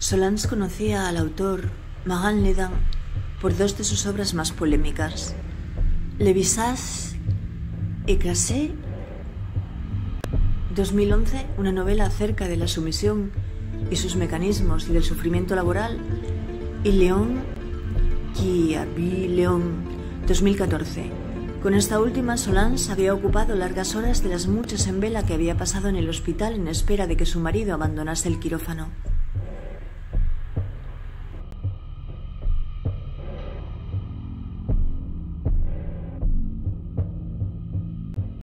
Solans conocía al autor Magan Ledan por dos de sus obras más polémicas, Le Visage Écrasé 2011, una novela acerca de la sumisión y sus mecanismos y del sufrimiento laboral, y León qui habille León 2014. Con esta última, Solans había ocupado largas horas de las muchas en vela que había pasado en el hospital en espera de que su marido abandonase el quirófano.